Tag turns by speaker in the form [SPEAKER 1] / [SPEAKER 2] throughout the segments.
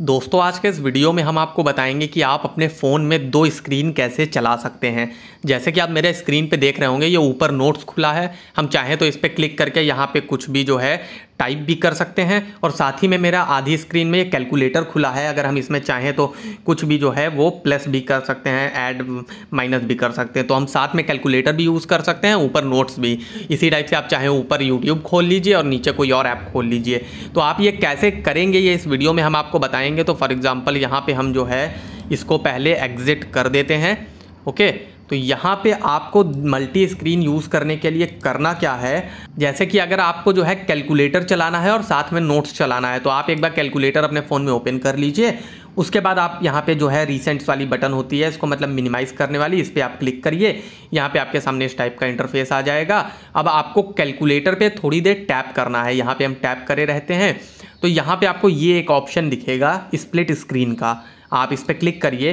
[SPEAKER 1] दोस्तों, आज के इस वीडियो में हम आपको बताएँगे कि आप अपने फ़ोन में दो स्क्रीन कैसे चला सकते हैं। जैसे कि आप मेरे स्क्रीन पे देख रहे होंगे, ये ऊपर नोट्स खुला है। हम चाहें तो इस पर क्लिक करके यहाँ पे कुछ भी जो है टाइप भी कर सकते हैं और साथ ही में मेरा आधी स्क्रीन में ये कैलकुलेटर खुला है, अगर हम इसमें चाहें तो कुछ भी जो है वो प्लस भी कर सकते हैं ऐड माइनस भी कर सकते हैं। तो हम साथ में कैलकुलेटर भी यूज़ कर सकते हैं, ऊपर नोट्स भी। इसी टाइप से आप चाहें ऊपर यूट्यूब खोल लीजिए और नीचे कोई और ऐप खोल लीजिए। तो आप ये कैसे करेंगे ये इस वीडियो में हम आपको बताएँगे। तो फॉर एग्ज़ाम्पल यहाँ पर हम जो है इसको पहले एग्ज़िट कर देते हैं ओके तो यहाँ पे आपको मल्टी स्क्रीन यूज़ करने के लिए करना क्या है? जैसे कि अगर आपको जो है कैलकुलेटर चलाना है और साथ में नोट्स चलाना है तो आप एक बार कैलकुलेटर अपने फ़ोन में ओपन कर लीजिए। उसके बाद आप यहाँ पे जो है रिसेंट्स वाली बटन होती है, इसको मतलब मिनिमाइज़ करने वाली, इस पर आप क्लिक करिए। यहाँ पे आपके सामने इस टाइप का इंटरफेस आ जाएगा। अब आपको कैलकुलेटर पे थोड़ी देर टैप करना है। यहाँ पे हम टैप करे रहते हैं। तो यहाँ पे आपको ये एक ऑप्शन दिखेगा स्प्लिट स्क्रीन का। आप इस पर क्लिक करिए।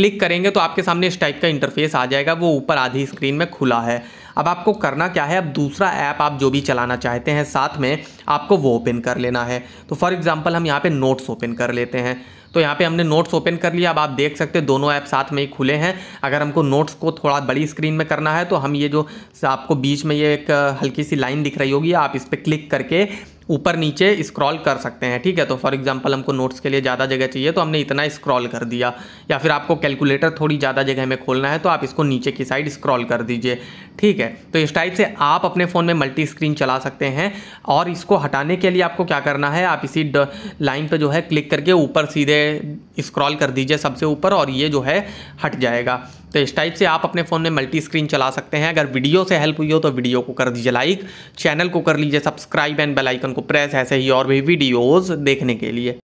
[SPEAKER 1] क्लिक करेंगे तो आपके सामने इस टाइप का इंटरफेस आ जाएगा, वो ऊपर आधी स्क्रीन में खुला है। अब आपको करना क्या है, अब दूसरा ऐप आप जो भी चलाना चाहते हैं साथ में, आपको वो ओपन कर लेना है। तो फॉर एग्जांपल हम यहाँ पे नोट्स ओपन कर लेते हैं। तो यहाँ पे हमने नोट्स ओपन कर लिया, अब आप देख सकते हैं दोनों ऐप साथ में ही खुले हैं। अगर हमको नोट्स को थोड़ा बड़ी स्क्रीन में करना है तो हम ये जो आपको बीच में ये एक, हल्की सी लाइन दिख रही होगी, आप इस पर क्लिक करके ऊपर नीचे स्क्रॉल कर सकते हैं, ठीक है? तो फॉर एग्जांपल हमको नोट्स के लिए ज़्यादा जगह चाहिए तो हमने इतना स्क्रॉल कर दिया। या फिर आपको कैलकुलेटर थोड़ी ज़्यादा जगह में खोलना है तो आप इसको नीचे की साइड स्क्रॉल कर दीजिए, ठीक है? तो इस टाइप से आप अपने फ़ोन में मल्टी स्क्रीन चला सकते हैं, और इसको हटाने के लिए आपको क्या करना है, आप इसी लाइन पर जो है क्लिक करके ऊपर सीधे स्क्रॉल कर दीजिए सबसे ऊपर, और ये जो है हट जाएगा। तो इस टाइप से आप अपने फ़ोन में मल्टी स्क्रीन चला सकते हैं। अगर वीडियो से हेल्प हुई हो तो वीडियो को कर दीजिए लाइक चैनल को कर लीजिए सब्सक्राइब एंड बेल आइकन को प्रेस ऐसे ही और भी वीडियोज़ देखने के लिए।